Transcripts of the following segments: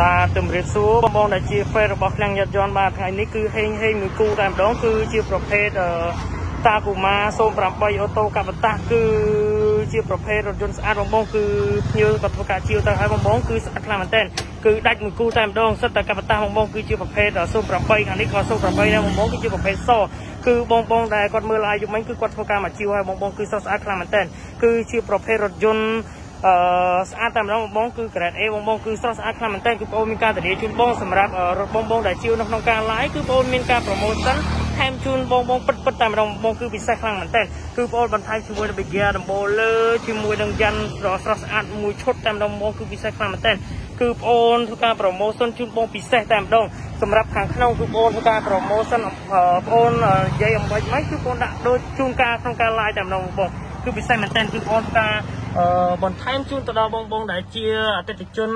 បាទជំរាបសួរបងប្អូនដែលជា fan របស់ឃ្លាំងយន្តយន្តបាទថ្ងៃនេះគឺហេងហេងមួយគូតែម្ដងគឺជាប្រភេទតាកូម៉ា08អូតូកាបតាគឺជាប្រភេទរថយន្តស្អាតបងប្អូនគឺភ្ញៀវក៏ធ្វើការជាវទៅហើយបងប្អូនគឺស្អាតខ្លាំងមែនទែនគឺដាច់មួយគូតែម្ដងសិតតែកាបតាបងប្អូនគឺជាប្រភេទ08ខាងនេះក៏08ដែរបងប្អូនគឺជាប្រភេទសគឺបងប្អូនដែលគាត់មើល live យប់មិញគឺគាត់ធ្វើការមកជាវហើយបងប្អូនគឺស្រស់ស្អាតខ្លាំងមែនទែនគឺជាប្រភេទរថយន្ត អឺស្អាតតែម្ដងបងបងគឺ grade A បងបងគឺស្រស់ស្អាតខ្លាំងមែនតើគឺបងអូនមានការធានាជូនបងសម្រាប់រថបងបងដែលជាវនៅក្នុងការ live គឺបងអូនមានការ promotion ថែមជូនបងបងពិតពិតតែម្ដងបងគឺពិសេសខ្លាំងមែនតើគឺបងអូនបន្ថែមជាមួយនឹង Bigger ដំបូលលើជាមួយនឹងយ៉ាន់ស្រស់ស្អាតមួយឈុតតែម្ដងបងគឺពិសេសខ្លាំងមែនតើគឺបងអូនធ្វើការ promotion ជូនបងពិសេសតែម្ដងសម្រាប់ខាងក្នុងគឺបងអូនធ្វើការ promotion បងអូននិយាយអំបញ្ញមិនគឺបងដាក់ដូចជូនការក្នុងការ live តែម្ដងបងគឺពិសេសមែនទែនគឺបងការ បន្ថែមជូនទៅដល់បងបងដែលជាអតិថិជន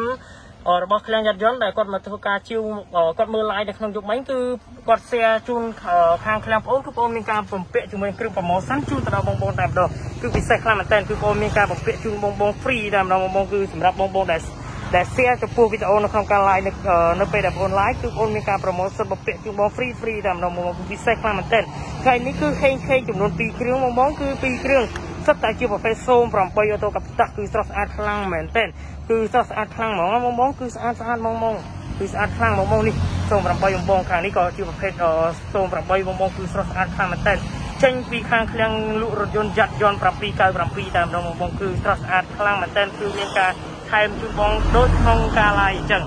របស់ឃ្លាំងយន្តយន្តដែលគាត់មកធ្វើការជាវគាត់មើល live នៅក្នុងយុគមិញគឺគាត់ share ជូនខាងឃ្លាំងបងអូនគឺបងមានការបំពាក់ជាមួយគ្រឿង promotion ជូនទៅដល់បងបងតែម្ដងគឺពិសេសខ្លាំងមែនទែនគឺបងមានការបំពាក់ជូនបងបង free តែម្ដងបងបងគឺសម្រាប់បងបងដែលដែល share ចំពោះវីដេអូនៅក្នុងការ live នៅនៅពេលដែលបង live គឺបងមានការ promotion បំពាក់ជូនបង free free តែម្ដងបងពិសេសខ្លាំងមែនទែនថ្ងៃនេះគឺខេងខេងចំនួន2គ្រឿងបងបងគឺ2គ្រឿង សិតតែជាប្រភេទ08អូតូកាប់តាក់គឺស្រស់ស្អាតខ្លាំងមែនទែនគឺស្រស់ស្អាតខ្លាំងហ្មងបងបងគឺស្អាតស្អាតបងបងគឺស្អាតខ្លាំងបងបងនេះ08បងបងខាងនេះក៏ជាប្រភេទ08បងបងគឺស្រស់ស្អាតខ្លាំងមែនទែនចេញពីខាងឃ្លាំងលក់រថយន្តយ៉ាត់យន្ត797តែម្ដងបងបងគឺស្រស់ស្អាតខ្លាំងមែនទែនគឺមានការថែមជូនបងដូចក្នុងការឡាយអញ្ចឹង